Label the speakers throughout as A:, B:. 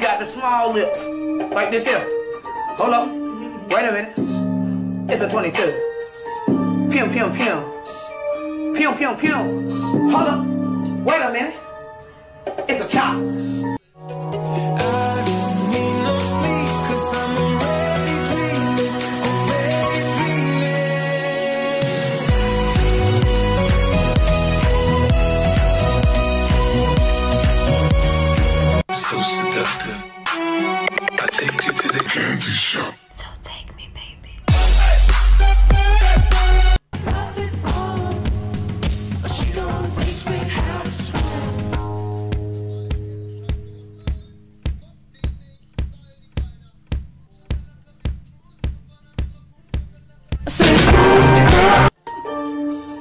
A: You got the small lips, like this here. Hold up. Wait a minute. It's a 22. Pew, pew, pew. Pew, pew, pew. Hold up. Wait a minute.
B: So. I take you to the candy shop.
C: So take me, baby.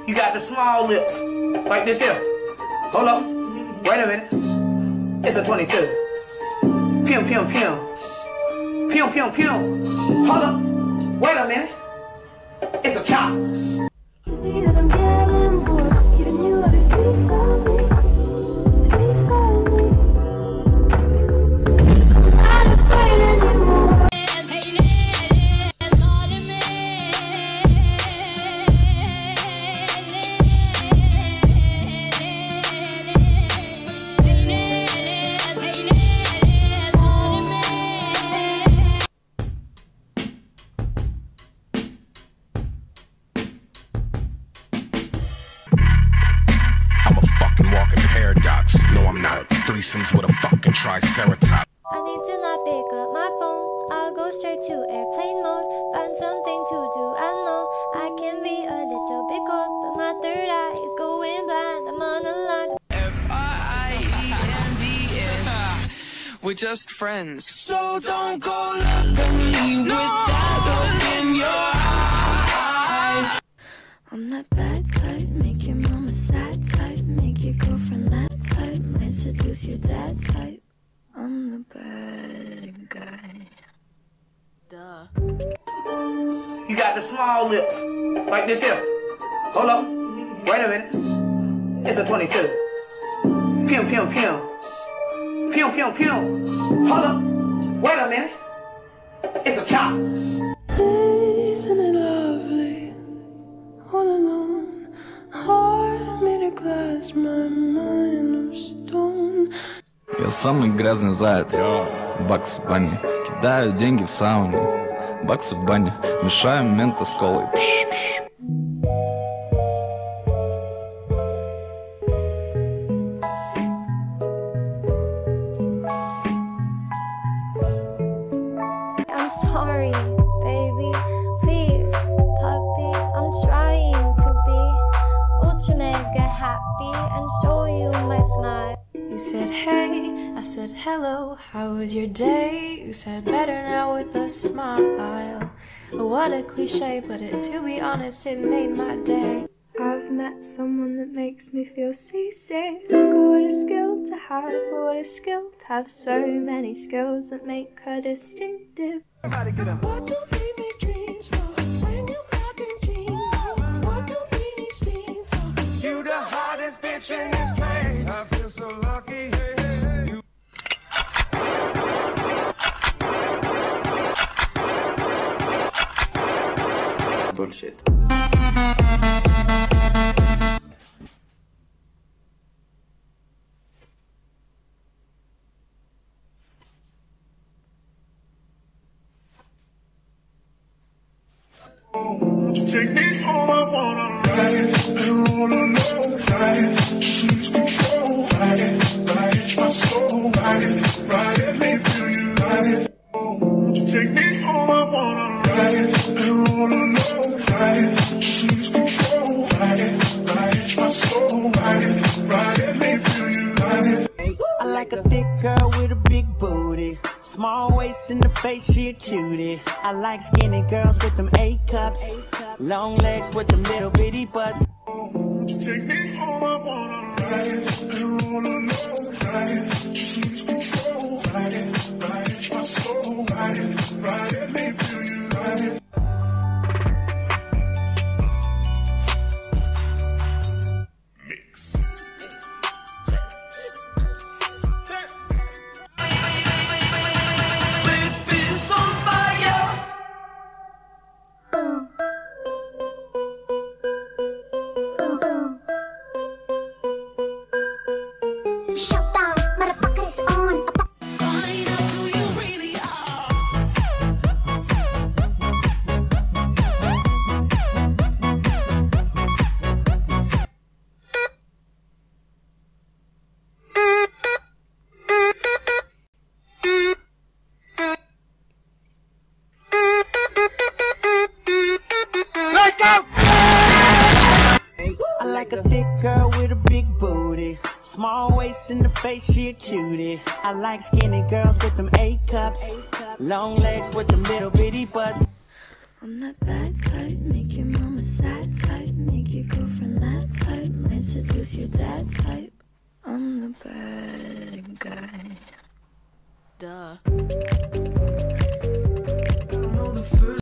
A: You got the small lips, like this here. Hold up. Wait a minute. It's a 22. Pew, pew, pew. Pew, pew, pew. Hold up. Wait a minute. It's a chop.
D: Threesomes with a fucking triceratops.
C: I need to not pick up my phone. I'll go straight to airplane mode. Find something to do. I know I can be a little bit cold, but my third eye is going blind. I'm on a line.
E: F-I-E-N-D-S. We're just friends. So don't go look at me with that
A: You got the small lips, like this here. Hold up. Wait a minute. It's a 22. Pew, pew, pew. Pew, pew, pew. Hold up. Wait a minute. It's a chop.
F: Isn't it lovely? All alone, heart made of glass, my mind of stone.
G: Я самый грязный заяц. Бакс в бане. Кидаю деньги в сауну. Бакс в бане. Мешаем мента с колой. Пш, пш.
C: You
F: said hey, I said hello, how was your day? You said better now with a smile. What a cliche, but it, to be honest, it made my day. I've met someone that makes me feel seasick. What a skill to have, what a skill to have so many skills that make her distinctive. What do they make dreams for? Brand new pack of jeans? What do they need steam for?
B: You the hottest bitch in
H: Bullshit.
B: take me home, I wanna ride and roll alone. Ride, I
I: like skinny girls with them A cups. Long legs with them little bitty butts.
B: Take me home, I wanna ride. Ride,
I: like a thick girl with a big booty. Small waist in the face, she a cutie. I like skinny girls with them A cups. Long legs with them little bitty butts.
B: I'm that bad type, make your